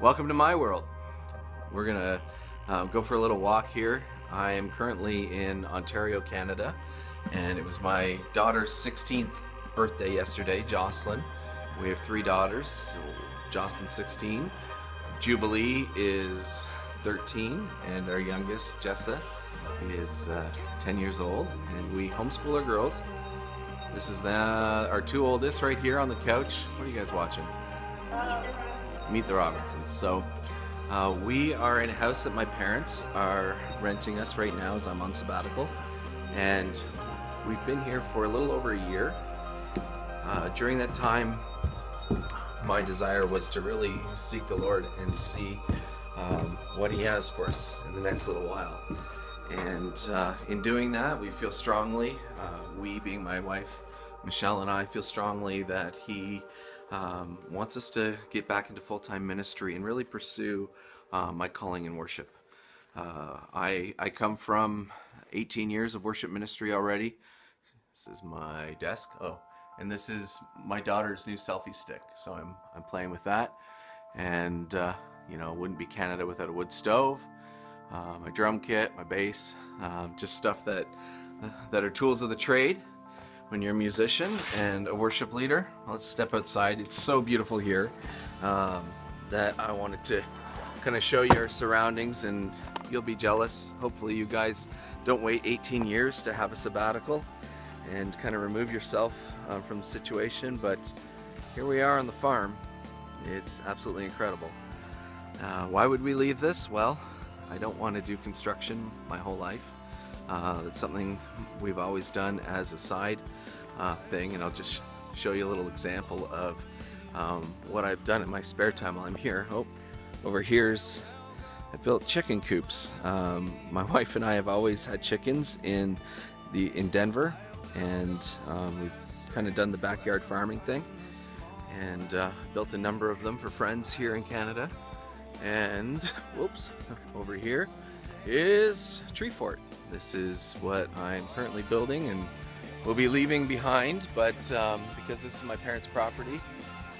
Welcome to my world. We're gonna uh, go for a little walk here. I am currently in Ontario, Canada, and it was my daughter's 16th birthday yesterday, Jocelyn. We have three daughters. So Jocelyn's 16, Jubilee is 13, and our youngest, Jessa, is uh, 10 years old, and we homeschool our girls. This is the, our two oldest right here on the couch. What are you guys watching? Meet the Robinsons. So uh, we are in a house that my parents are renting us right now as I'm on sabbatical. And we've been here for a little over a year. Uh, during that time, my desire was to really seek the Lord and see um, what He has for us in the next little while. And uh, in doing that, we feel strongly, uh, we being my wife, Michelle, and I feel strongly that He um, wants us to get back into full time ministry and really pursue uh, my calling in worship. Uh, I, I come from 18 years of worship ministry already. This is my desk. Oh, and this is my daughter's new selfie stick. So I'm, I'm playing with that. And, uh, you know, wouldn't be Canada without a wood stove, uh, my drum kit, my bass, um, just stuff that, that are tools of the trade when you're a musician and a worship leader. Let's step outside. It's so beautiful here um, that I wanted to kind of show your surroundings and you'll be jealous. Hopefully you guys don't wait 18 years to have a sabbatical and kind of remove yourself uh, from the situation. But here we are on the farm. It's absolutely incredible. Uh, why would we leave this? Well, I don't want to do construction my whole life. Uh, it's something we've always done as a side uh, thing, and I'll just show you a little example of um, what I've done in my spare time while I'm here. Oh, over here's I built chicken coops. Um, my wife and I have always had chickens in the in Denver, and um, we've kind of done the backyard farming thing, and uh, built a number of them for friends here in Canada. And whoops, over here is tree fort. This is what I'm currently building and will be leaving behind, but um, because this is my parents' property,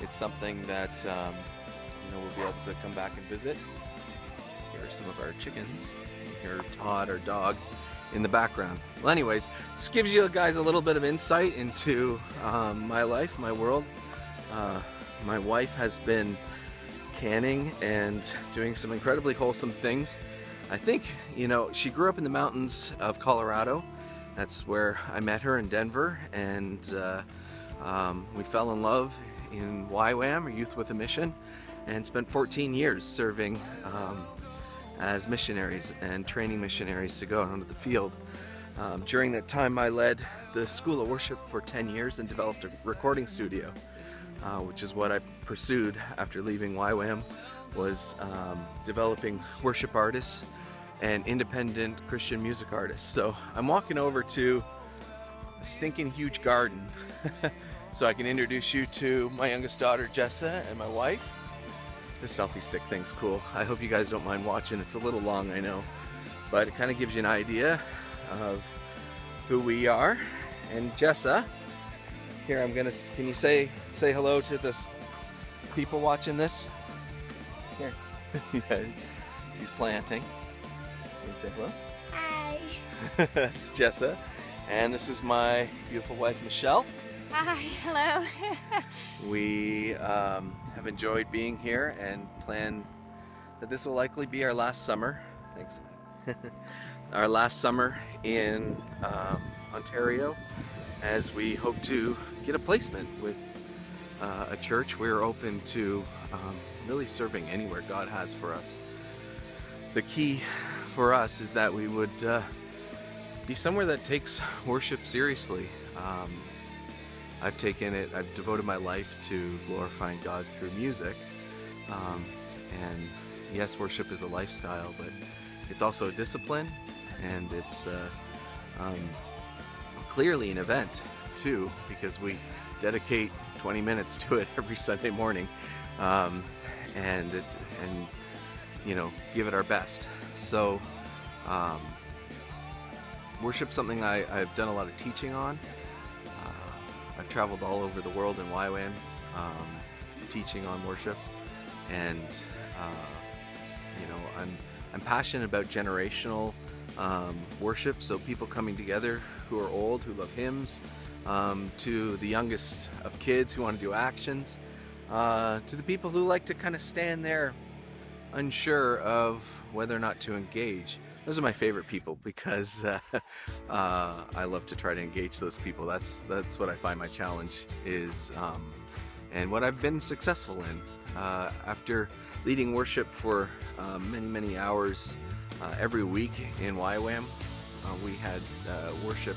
it's something that um, you know we'll be able to come back and visit. Here are some of our chickens. Here Todd, our dog, in the background. Well, anyways, this gives you guys a little bit of insight into um, my life, my world. Uh, my wife has been canning and doing some incredibly wholesome things. I think, you know, she grew up in the mountains of Colorado. That's where I met her in Denver, and uh, um, we fell in love in YWAM, or Youth with a Mission, and spent 14 years serving um, as missionaries and training missionaries to go out onto the field. Um, during that time, I led the School of Worship for 10 years and developed a recording studio, uh, which is what I pursued after leaving YWAM, was um, developing worship artists and independent Christian music artist. So I'm walking over to a stinking huge garden so I can introduce you to my youngest daughter, Jessa, and my wife. This selfie stick thing's cool. I hope you guys don't mind watching. It's a little long, I know, but it kind of gives you an idea of who we are. And Jessa, here I'm gonna. Can you say say hello to this people watching this? Here, yeah, she's planting. Can you say hello? Hi. That's Jessa, and this is my beautiful wife Michelle. Hi. Hello. We um, have enjoyed being here and plan that this will likely be our last summer. Thanks. our last summer in um, Ontario as we hope to get a placement with uh, a church. We're open to um, really serving anywhere God has for us. The key for us is that we would uh, be somewhere that takes worship seriously. Um, I've taken it, I've devoted my life to glorifying God through music. Um, and yes, worship is a lifestyle, but it's also a discipline and it's uh, um, clearly an event too, because we dedicate 20 minutes to it every Sunday morning um, and, it, and, you know, give it our best. So, um, worship something I, I've done a lot of teaching on. Uh, I've traveled all over the world in YWAM um, teaching on worship, and Uh, you know, I'm I'm passionate about generational um, worship, so people coming together who are old, who love hymns, um, to the youngest of kids who want to do actions, uh, to the people who like to kind of stand there unsure of whether or not to engage. Those are my favorite people because uh, uh, I love to try to engage those people. That's that's what I find my challenge is, um, and what I've been successful in. Uh, after leading worship for uh, many many hours uh, every week in YWAM, uh, we had worship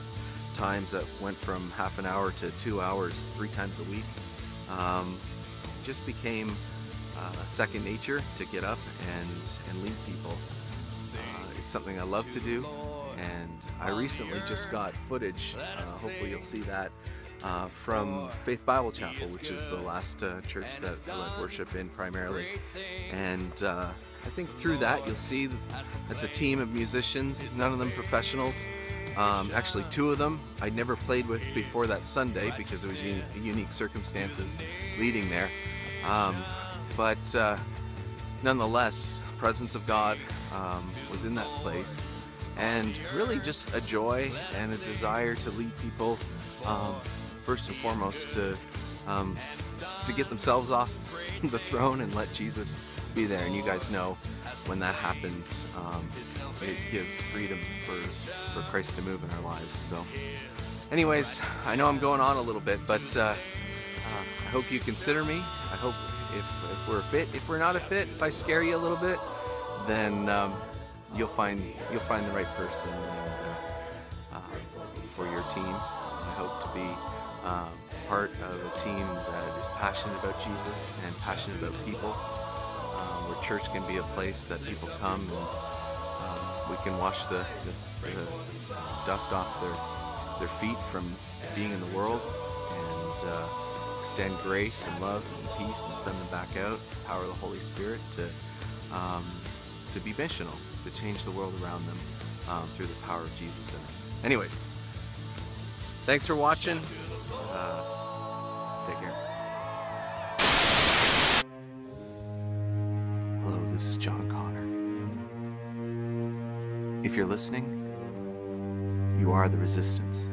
times that went from half an hour to two hours three times a week. Um, just became uh, second nature to get up and, and lead people. Uh, it's something I love to do, and I recently just got footage. Uh, hopefully, you'll see that. Uh, from Faith Bible Chapel, which is the last uh, church that I worship in primarily. And uh, I think through that you'll see it's a team of musicians, none of them professionals. Um, actually, two of them I never played with before that Sunday because it was unique circumstances leading there. Um, but uh, nonetheless, presence of God um, was in that place, and really just a joy and a desire to lead people, um, first and foremost, to um, to get themselves off the throne and let Jesus be there. And you guys know when that happens, um, it gives freedom for for Christ to move in our lives. So, anyways, I know I'm going on a little bit, but. Uh, uh, I hope you consider me. I hope if, if we're a fit, if we're not a fit, if I scare you a little bit, then um, you'll find you'll find the right person and, uh, uh, for your team. I hope to be um, part of a team that is passionate about Jesus and passionate about people. Um, where church can be a place that people come and um, we can wash the, the, the, dust off their their feet from being in the world and. Uh, extend grace and love and peace and send them back out, the power of the Holy Spirit to um, to be missional, to change the world around them um, through the power of Jesus in us. Anyways, thanks for watching. Uh, take care. Hello, this is John Connor. If you're listening, you are the resistance.